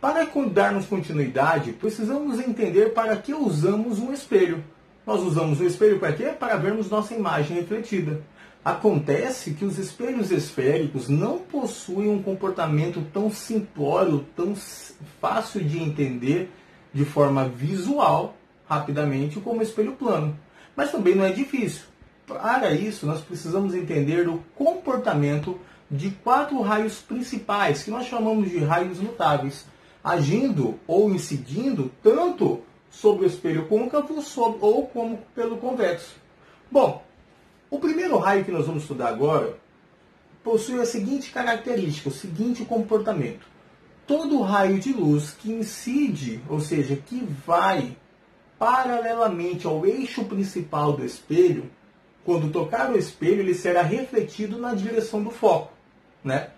Para darmos continuidade, precisamos entender para que usamos um espelho. Nós usamos o espelho para quê? Para vermos nossa imagem refletida. Acontece que os espelhos esféricos não possuem um comportamento tão simplório, tão fácil de entender de forma visual, rapidamente, como o espelho plano. Mas também não é difícil. Para isso, nós precisamos entender o comportamento de quatro raios principais, que nós chamamos de raios notáveis, agindo ou incidindo tanto sobre o espelho côncavo ou como pelo convexo. Bom, o primeiro raio que nós vamos estudar agora possui a seguinte característica, o seguinte comportamento. Todo raio de luz que incide, ou seja, que vai paralelamente ao eixo principal do espelho, quando tocar o espelho, ele será refletido na direção do foco. Né?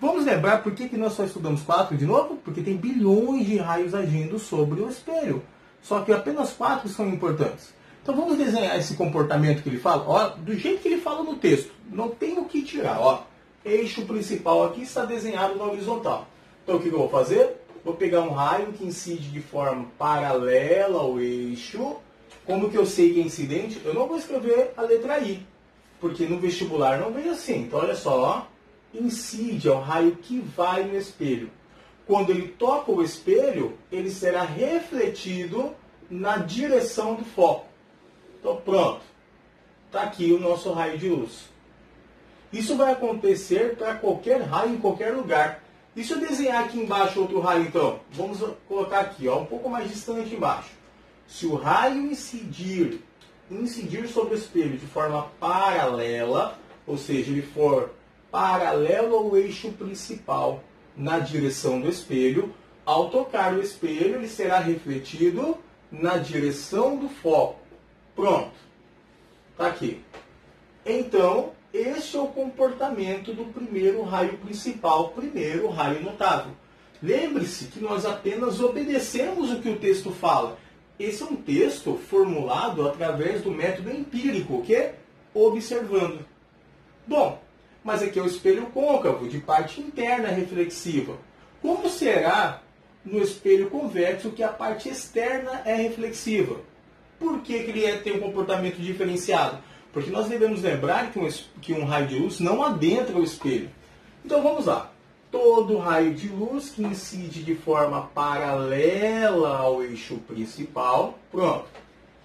Vamos lembrar por que, que nós só estudamos quatro de novo? Porque tem bilhões de raios agindo sobre o espelho. Só que apenas quatro são importantes. Então vamos desenhar esse comportamento que ele fala, ó, do jeito que ele fala no texto. Não tem o que tirar. Ó. Eixo principal aqui está desenhado na horizontal. Então o que eu vou fazer? Vou pegar um raio que incide de forma paralela ao eixo como que eu sei que é incidente? Eu não vou escrever a letra I, porque no vestibular não vem assim. Então, olha só, ó. Incide é o raio que vai no espelho. Quando ele toca o espelho, ele será refletido na direção do foco. Então, pronto. Está aqui o nosso raio de luz. Isso vai acontecer para qualquer raio em qualquer lugar. E se eu desenhar aqui embaixo outro raio, então? Vamos colocar aqui, ó, um pouco mais distante embaixo. Se o raio incidir, incidir sobre o espelho de forma paralela, ou seja, ele for paralelo ao eixo principal na direção do espelho, ao tocar o espelho, ele será refletido na direção do foco. Pronto. Está aqui. Então, este é o comportamento do primeiro raio principal, primeiro raio notável. Lembre-se que nós apenas obedecemos o que o texto fala. Esse é um texto formulado através do método empírico, que é observando. Bom, mas aqui é o espelho côncavo, de parte interna reflexiva. Como será no espelho convexo que a parte externa é reflexiva? Por que, que ele é, tem um comportamento diferenciado? Porque nós devemos lembrar que um, que um raio de luz não adentra o espelho. Então vamos lá todo raio de luz que incide de forma paralela ao eixo principal. Pronto.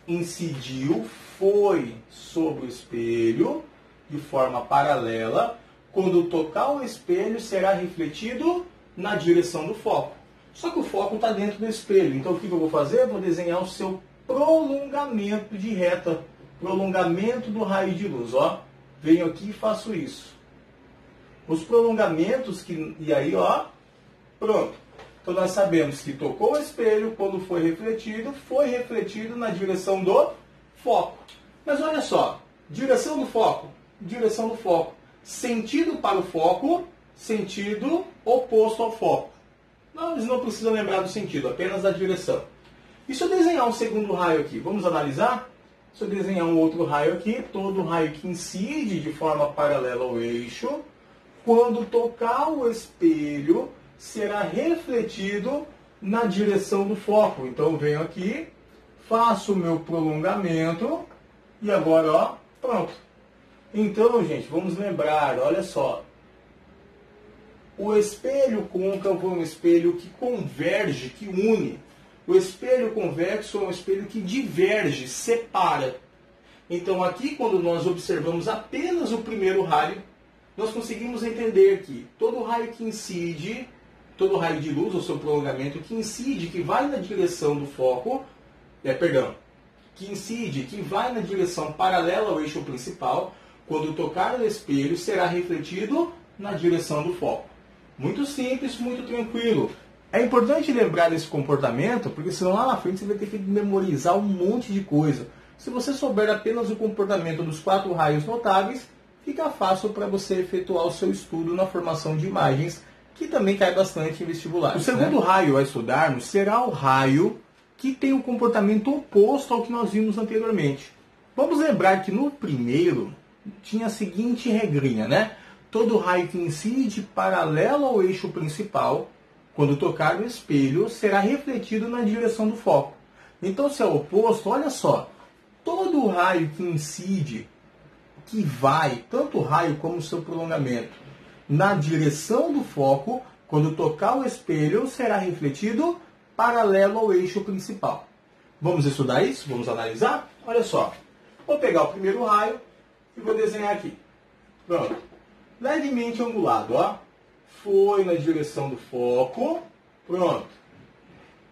Incidiu, foi sobre o espelho de forma paralela. Quando tocar o espelho, será refletido na direção do foco. Só que o foco está dentro do espelho. Então o que eu vou fazer? Eu vou desenhar o seu prolongamento de reta. Prolongamento do raio de luz. Ó. Venho aqui e faço isso os prolongamentos que e aí ó, pronto. Então nós sabemos que tocou o espelho, quando foi refletido, foi refletido na direção do foco. Mas olha só, direção do foco, direção do foco, sentido para o foco, sentido oposto ao foco. Nós não precisamos lembrar do sentido, apenas da direção. E se eu desenhar um segundo raio aqui, vamos analisar? Se eu desenhar um outro raio aqui, todo raio que incide de forma paralela ao eixo, quando tocar o espelho, será refletido na direção do foco. Então venho aqui, faço o meu prolongamento e agora, ó, pronto. Então, gente, vamos lembrar, olha só. O espelho côncavo é um espelho que converge, que une. O espelho convexo é um espelho que diverge, separa. Então, aqui, quando nós observamos apenas o primeiro raio, nós conseguimos entender que todo raio que incide, todo raio de luz, ou seu prolongamento, que incide, que vai na direção do foco, é, perdão, que incide, que vai na direção paralela ao eixo principal, quando tocar no espelho, será refletido na direção do foco. Muito simples, muito tranquilo. É importante lembrar desse comportamento, porque senão lá na frente você vai ter que memorizar um monte de coisa. Se você souber apenas o comportamento dos quatro raios notáveis, fica fácil para você efetuar o seu estudo na formação de imagens, que também cai bastante em vestibular. O segundo né? raio a estudarmos será o raio que tem o um comportamento oposto ao que nós vimos anteriormente. Vamos lembrar que no primeiro tinha a seguinte regrinha, né? Todo raio que incide paralelo ao eixo principal, Quando tocar no espelho, será refletido na direção do foco. Então, se é o oposto, olha só. Todo raio que incide, que vai, tanto o raio como o seu prolongamento, na direção do foco, quando tocar o espelho, será refletido paralelo ao eixo principal. Vamos estudar isso? Vamos analisar? Olha só. Vou pegar o primeiro raio e vou desenhar aqui. Pronto. Levemente angulado, ó. Foi na direção do foco. Pronto.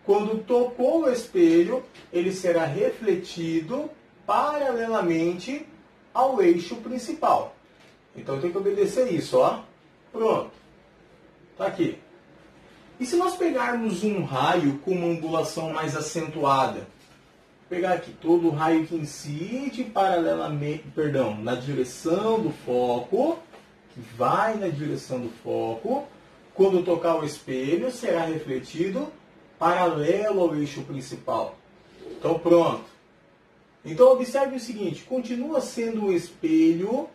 Quando tocou o espelho, ele será refletido paralelamente ao eixo principal. Então tem que obedecer isso, ó. Pronto. Tá aqui. E se nós pegarmos um raio com uma angulação mais acentuada? Pegar aqui todo o raio que incide paralelamente, perdão, na direção do foco, que vai na direção do foco, quando tocar o espelho, será refletido paralelo ao eixo principal. Então pronto. Então observe o seguinte, continua sendo um espelho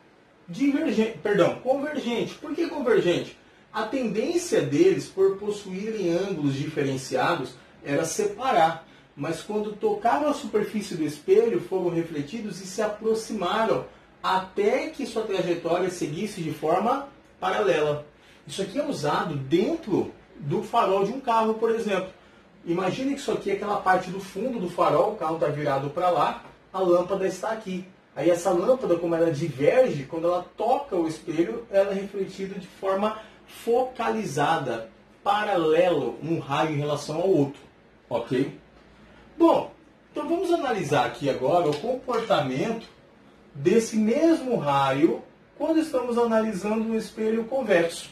divergente, perdão, convergente. Por que convergente? A tendência deles, por possuírem ângulos diferenciados, era separar. Mas quando tocaram a superfície do espelho, foram refletidos e se aproximaram até que sua trajetória seguisse de forma paralela. Isso aqui é usado dentro do farol de um carro, por exemplo. Imagine que isso aqui é aquela parte do fundo do farol, o carro está virado para lá, a lâmpada está aqui. Aí essa lâmpada, como ela diverge, quando ela toca o espelho, ela é refletida de forma focalizada, paralelo, um raio em relação ao outro. Ok? Bom, então vamos analisar aqui agora o comportamento desse mesmo raio quando estamos analisando um espelho convexo.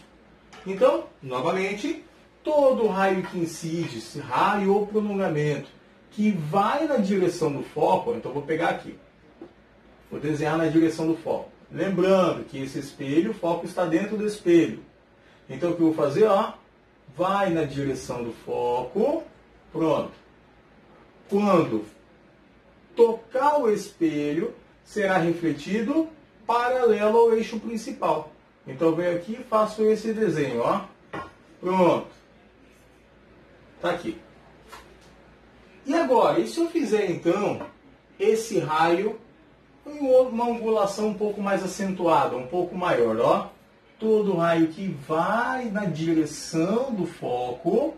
Então, novamente, todo raio que incide, esse raio ou prolongamento, que vai na direção do foco, então vou pegar aqui, vou desenhar na direção do foco. Lembrando que esse espelho, o foco está dentro do espelho. Então o que eu vou fazer? Ó, vai na direção do foco, pronto. Quando tocar o espelho, será refletido paralelo ao eixo principal. Então venho aqui e faço esse desenho, ó. Pronto. Tá aqui. E agora, e se eu fizer então esse raio em uma angulação um pouco mais acentuada, um pouco maior, ó? todo raio que vai na direção do foco.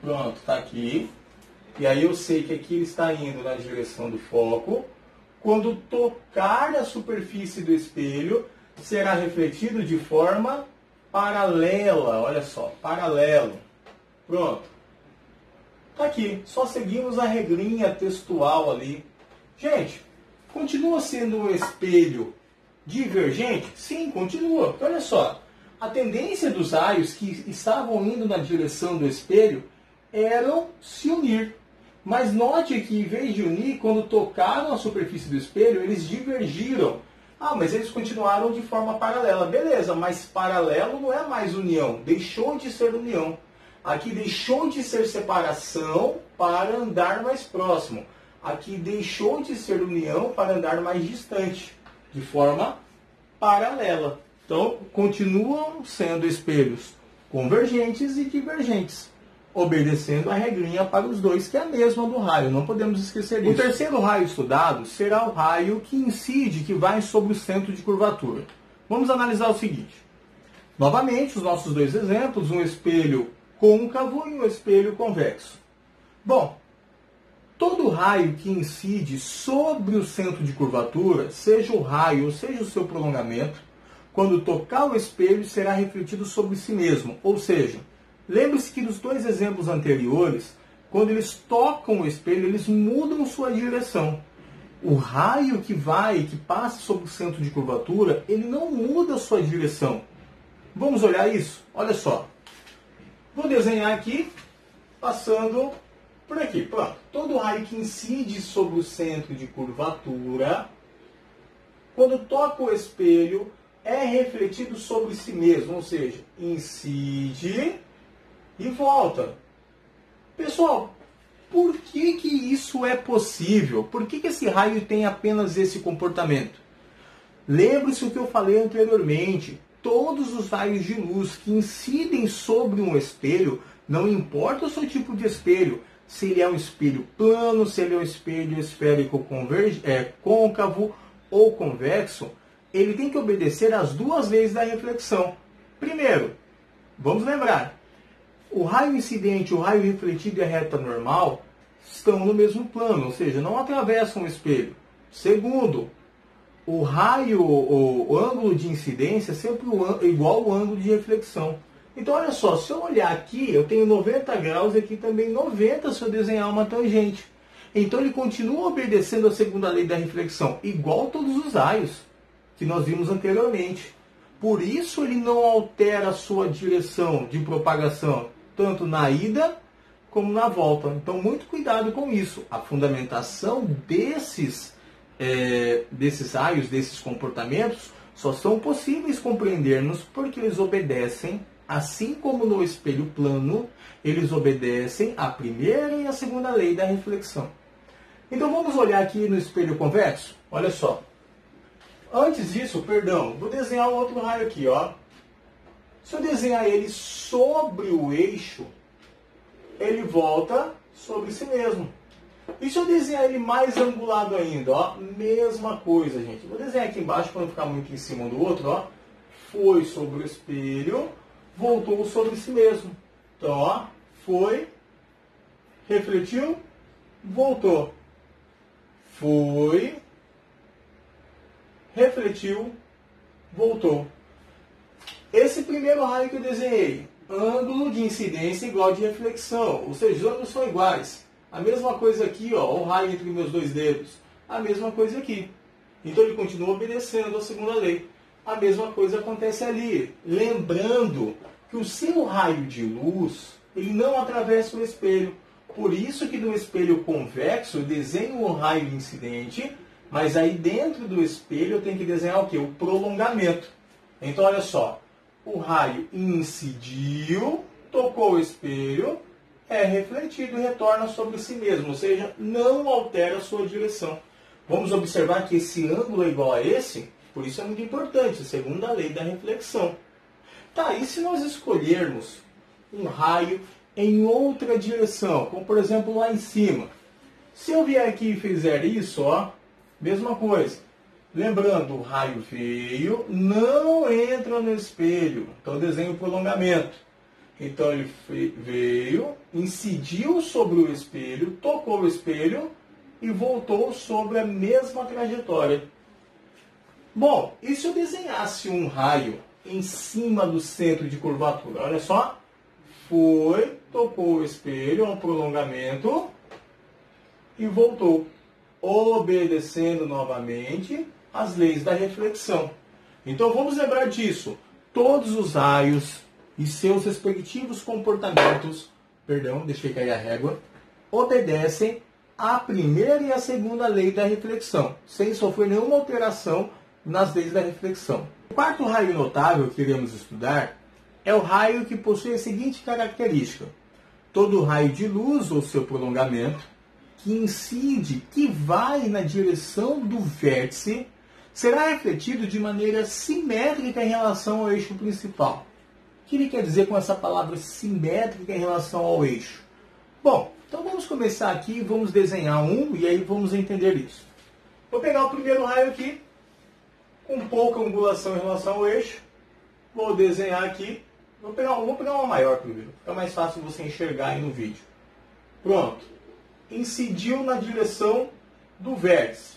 Pronto, está aqui. E aí eu sei que aqui ele está indo na direção do foco. Quando tocar a superfície do espelho, será refletido de forma paralela. Olha só, paralelo. Pronto. Está aqui. Só seguimos a regrinha textual ali. Gente, continua sendo um espelho divergente? Sim, continua. Porque olha só, a tendência dos raios que estavam indo na direção do espelho eram se unir. Mas note que em vez de unir, quando tocaram a superfície do espelho, eles divergiram. Ah, mas eles continuaram de forma paralela. Beleza, mas paralelo não é mais união. Deixou de ser união. Aqui deixou de ser separação para andar mais próximo. Aqui deixou de ser união para andar mais distante de forma paralela. Então, continuam sendo espelhos convergentes e divergentes, obedecendo a regrinha para os dois, que é a mesma do raio, não podemos esquecer isso. O terceiro raio estudado será o raio que incide, que vai sobre o centro de curvatura. Vamos analisar o seguinte. Novamente, os nossos dois exemplos, um espelho côncavo e um espelho convexo. Bom, Todo raio que incide sobre o centro de curvatura, seja o raio ou seja o seu prolongamento, quando tocar o espelho será refletido sobre si mesmo. Ou seja, lembre-se que nos dois exemplos anteriores, quando eles tocam o espelho, eles mudam sua direção. O raio que vai, que passa sobre o centro de curvatura, ele não muda sua direção. Vamos olhar isso? Olha só. Vou desenhar aqui, passando por aqui, pronto. Todo raio que incide sobre o centro de curvatura, quando toca o espelho, é refletido sobre si mesmo, ou seja, incide e volta. Pessoal, por que, que isso é possível? Por que, que esse raio tem apenas esse comportamento? Lembre-se o que eu falei anteriormente. todos os raios de luz que incidem sobre um espelho, não importa o seu tipo de espelho, se ele é um espelho plano, se ele é um espelho esférico converge, é, côncavo ou convexo, ele tem que obedecer às duas leis da reflexão. Primeiro, vamos lembrar, o raio incidente, o raio refletido e a reta normal estão no mesmo plano, ou seja, não atravessam o espelho. Segundo, o raio, o, o ângulo de incidência é sempre igual ao ângulo de reflexão. Então, olha só, se eu olhar aqui, eu tenho 90 graus e aqui também 90 se eu desenhar uma tangente. Então, ele continua obedecendo a segunda lei da reflexão, igual todos os raios que nós vimos anteriormente. Por isso, ele não altera a sua direção de propagação, tanto na ida como na volta. Então, muito cuidado com isso. A fundamentação desses é, desses raios, desses comportamentos, só são possíveis compreendermos porque eles obedecem, assim como no espelho plano, eles obedecem à primeira e à segunda lei da reflexão. Então vamos olhar aqui no espelho convexo? Olha só. Antes disso, perdão, vou desenhar um outro raio aqui, ó. Se eu desenhar ele sobre o eixo, ele volta sobre si mesmo. E se eu desenhar ele mais angulado ainda, ó, mesma coisa, gente. Vou desenhar aqui embaixo para não ficar muito em cima do outro, ó. Foi sobre o espelho, voltou sobre si mesmo. Então, ó, foi, refletiu, voltou. Foi, refletiu, voltou. Esse primeiro raio que eu desenhei, ângulo de incidência igual de reflexão, ou seja, os ângulos são iguais. A mesma coisa aqui, ó, o raio entre meus dois dedos. A mesma coisa aqui. Então ele continua obedecendo a segunda lei. A mesma coisa acontece ali. Lembrando que o seu raio de luz, ele não atravessa o espelho. Por isso que no espelho convexo eu desenho o raio incidente, mas aí dentro do espelho eu tenho que desenhar o que? O prolongamento. Então olha só, o raio incidiu, tocou o espelho, é refletido e retorna sobre si mesmo, ou seja, não altera a sua direção. Vamos observar que esse ângulo é igual a esse, por isso é muito importante, segundo a lei da reflexão. Tá, e se nós escolhermos um raio em outra direção, como por exemplo lá em cima? Se eu vier aqui e fizer isso, ó, mesma coisa. Lembrando, o raio veio, não entra no espelho. Então desenho o prolongamento. Então ele veio, incidiu sobre o espelho, tocou o espelho e voltou sobre a mesma trajetória. Bom, e se eu desenhasse um raio em cima do centro de curvatura? Olha só. Foi, tocou o espelho, um prolongamento e voltou, obedecendo novamente as leis da reflexão. Então vamos lembrar disso. Todos os raios e seus respectivos comportamentos, perdão, deixei cair a régua, obedecem à primeira e à segunda lei da reflexão, sem sofrer nenhuma alteração nas leis da reflexão. O quarto raio notável que iremos estudar é o raio que possui a seguinte característica: todo raio de luz ou seu prolongamento que incide, que vai na direção do vértice, será refletido de maneira simétrica em relação ao eixo principal. O que ele quer dizer com essa palavra simétrica em relação ao eixo? Bom, então vamos começar aqui, vamos desenhar um e aí vamos entender isso. Vou pegar o primeiro raio aqui, com pouca angulação em relação ao eixo. Vou desenhar aqui. Vou pegar, vou pegar uma maior primeiro, fica mais fácil você enxergar aí no vídeo. Pronto. Incidiu na direção do vértice.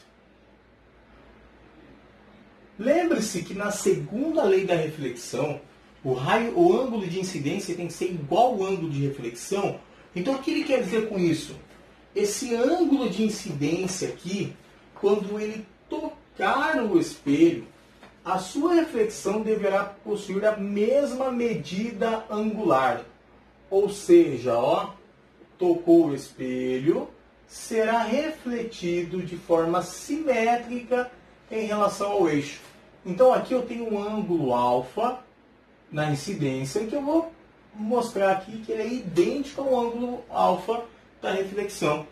Lembre-se que na segunda lei da reflexão, o raio, o ângulo de incidência tem que ser igual ao ângulo de reflexão. Então o que ele quer dizer com isso? Esse ângulo de incidência aqui, quando ele tocar o espelho, a sua reflexão deverá possuir a mesma medida angular. Ou seja, ó, tocou o espelho, será refletido de forma simétrica em relação ao eixo. Então aqui eu tenho um ângulo alfa na incidência, que eu vou mostrar aqui que ele é idêntico ao ângulo alfa da reflexão.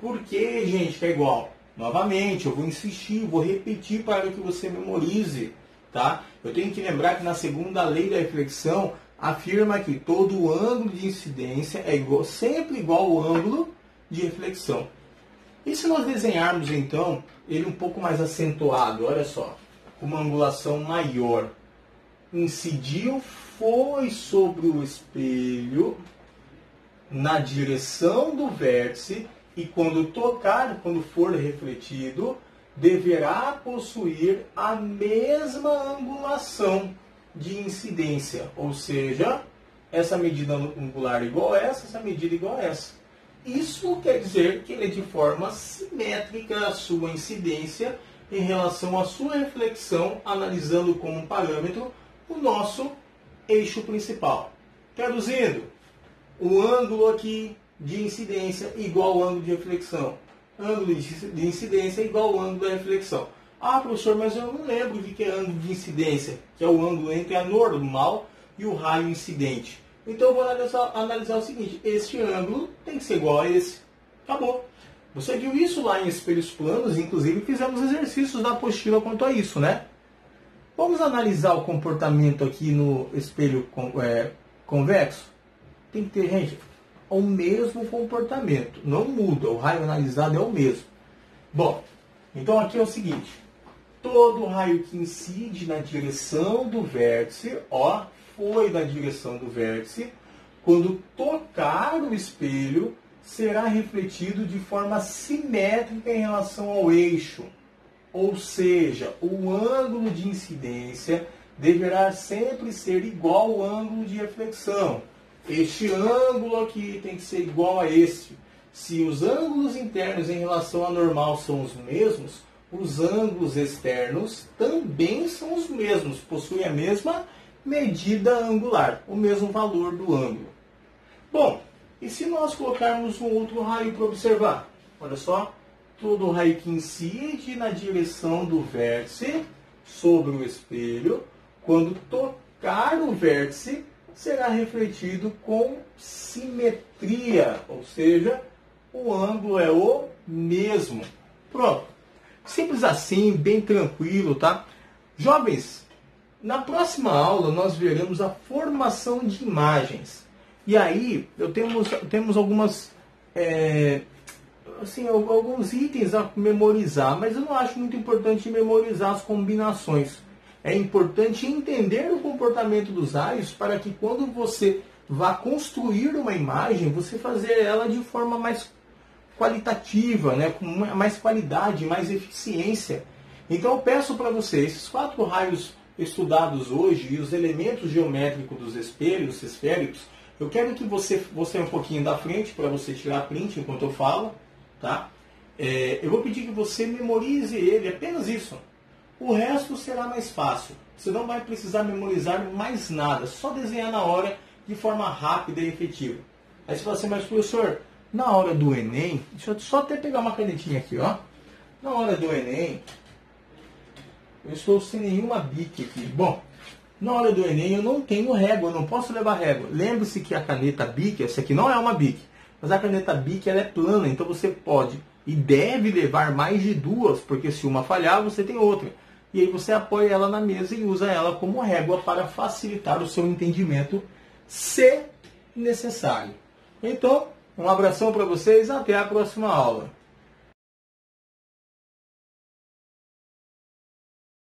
Por que, gente, que é igual? Novamente, eu vou insistir, vou repetir para que você memorize, tá? Eu tenho que lembrar que na segunda lei da reflexão afirma que todo ângulo de incidência é igual, sempre igual ao ângulo de reflexão. E se nós desenharmos então ele um pouco mais acentuado, olha só, uma angulação maior, incidiu foi sobre o espelho na direção do vértice e quando tocar, quando for refletido, deverá possuir a mesma angulação de incidência, ou seja, essa medida angular igual a essa, essa medida igual a essa. Isso quer dizer que ele é de forma simétrica a sua incidência em relação à sua reflexão, analisando como parâmetro o nosso eixo principal. Traduzindo, o ângulo aqui de incidência igual ao ângulo de reflexão. Ângulo de incidência igual ao ângulo da reflexão. Ah, professor, mas eu não lembro de que é ângulo de incidência, que é o ângulo entre a normal e o raio incidente. Então eu vou analisar, analisar o seguinte: este ângulo tem que ser igual a esse. Acabou. Você viu isso lá em espelhos planos, inclusive fizemos exercícios da apostila quanto a isso, né? Vamos analisar o comportamento aqui no espelho é, convexo? Tem que ter, gente, o mesmo comportamento. Não muda, o raio analisado é o mesmo. Bom, então aqui é o seguinte. Todo raio que incide na direção do vértice, ó, foi na direção do vértice, quando tocar o espelho, será refletido de forma simétrica em relação ao eixo. Ou seja, o ângulo de incidência deverá sempre ser igual ao ângulo de reflexão. Este ângulo aqui tem que ser igual a este. Se os ângulos internos em relação à normal são os mesmos, os ângulos externos também são os mesmos, possuem a mesma medida angular, o mesmo valor do ângulo. Bom, e se nós colocarmos um outro raio para observar? Olha só, todo raio que incide na direção do vértice sobre o espelho, quando tocar o vértice, será refletido com simetria, ou seja, o ângulo é o mesmo. Pronto. Simples assim, bem tranquilo, tá? Jovens, na próxima aula nós veremos a formação de imagens. E aí, eu temos, temos algumas. É, assim, alguns itens a memorizar, mas eu não acho muito importante memorizar as combinações. É importante entender o comportamento dos raios para que quando você vá construir uma imagem, você fazer ela de forma mais qualitativa, né, com mais qualidade, mais eficiência. Então eu peço para você, esses quatro raios estudados hoje e os elementos geométricos dos espelhos esféricos, eu quero que você, você um pouquinho da frente para você tirar print enquanto eu falo, tá? É, eu vou pedir que você memorize ele, apenas isso. O resto será mais fácil. Você não vai precisar memorizar mais nada, só desenhar na hora de forma rápida e efetiva. Aí você fala assim, mas professor, na hora do Enem, deixa eu só até pegar uma canetinha aqui, ó. Na hora do Enem, eu estou sem nenhuma bique aqui. Bom, na hora do Enem eu não tenho régua, eu não posso levar régua. Lembre-se que a caneta Bic, essa aqui não é uma Bic, mas a caneta Bic ela é plana, então você pode e deve levar mais de duas, porque se uma falhar, você tem outra e aí você apoia ela na mesa e usa ela como régua para facilitar o seu entendimento, se necessário. Então, um abração para vocês, até a próxima aula.